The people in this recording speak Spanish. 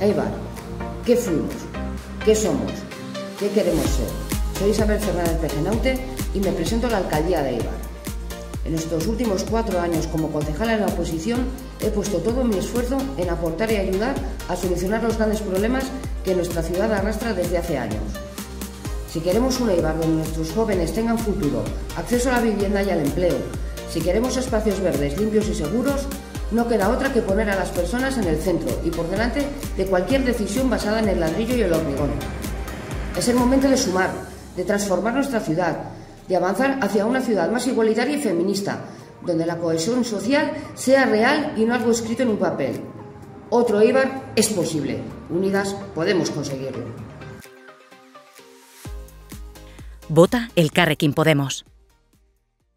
Eibar, ¿qué fuimos? ¿Qué somos? ¿Qué queremos ser? Soy Isabel Fernández Pejenaute y me presento a la alcaldía de Eibar. En estos últimos cuatro años como concejala en la oposición he puesto todo mi esfuerzo en aportar y ayudar a solucionar los grandes problemas que nuestra ciudad arrastra desde hace años. Si queremos un Eibar donde nuestros jóvenes tengan futuro, acceso a la vivienda y al empleo, si queremos espacios verdes limpios y seguros, no queda otra que poner a las personas en el centro y por delante de cualquier decisión basada en el ladrillo y el hormigón. Es el momento de sumar, de transformar nuestra ciudad, de avanzar hacia una ciudad más igualitaria y feminista, donde la cohesión social sea real y no algo escrito en un papel. Otro Eibar es posible. Unidas podemos conseguirlo. Vota el Carrequín Podemos.